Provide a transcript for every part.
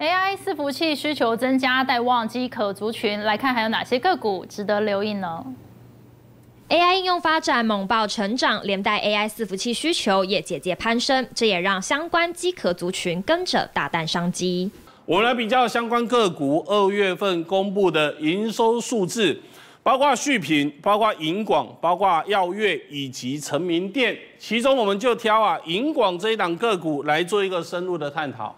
AI 伺服器需求增加，带旺机可族群。来看还有哪些个股值得留意呢？AI 应用发展猛爆成长，连带 AI 伺服器需求也节节攀升，这也让相关机壳族群跟着大弹商机。我们来比较相关个股二月份公布的营收数字，包括续品、包括银广、包括耀月以及成名店，其中我们就挑啊银广这一档个股来做一个深入的探讨。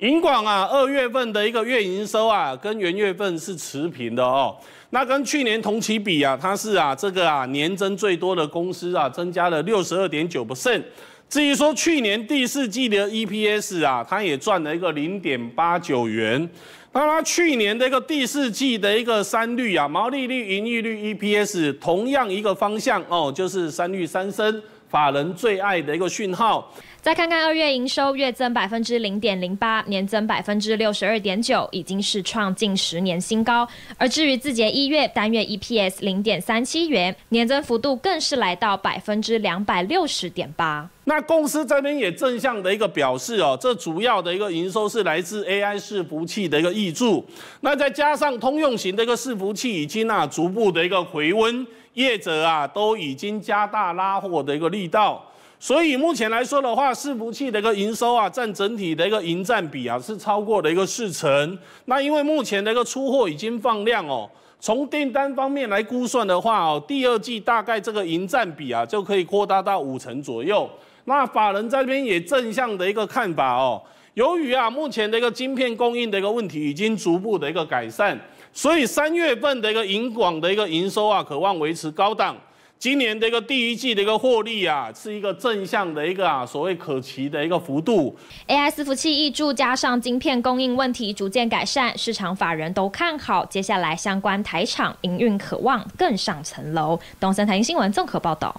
银广啊，二月份的一个月营收啊，跟元月份是持平的哦。那跟去年同期比啊，它是啊这个啊年增最多的公司啊，增加了六十二点九 percent。至于说去年第四季的 EPS 啊，它也赚了一个零点八九元。那它去年的一个第四季的一个三率啊，毛利率、盈利率、EPS 同样一个方向哦，就是三率三升。法人最爱的一个讯号。再看看二月营收月增百分之零点零八，年增百分之六十二点九，已经是创近十年新高。而至于字节一月单月 EPS 零点三七元，年增幅度更是来到百分之两百六十点八。那公司这边也正向的一个表示哦，这主要的一个营收是来自 AI 伺服器的一个益助。那再加上通用型的一个伺服器已经啊逐步的一个回温，业者啊都已经加大拉货的一个力道。所以目前来说的话，伺服器的一个营收啊，占整体的一个营占比啊，是超过了一个四成。那因为目前的一个出货已经放量哦，从订单方面来估算的话哦，第二季大概这个营占比啊，就可以扩大到五成左右。那法人在这边也正向的一个看法哦，由于啊目前的一个晶片供应的一个问题已经逐步的一个改善，所以三月份的一个银广的一个营收啊，渴望维持高档。今年的一个第一季的一个获利啊，是一个正向的一个啊所谓可期的一个幅度。AI 伺服器挹注加上晶片供应问题逐渐改善，市场法人都看好，接下来相关台厂营运渴望更上层楼。东森财经新闻综合报道。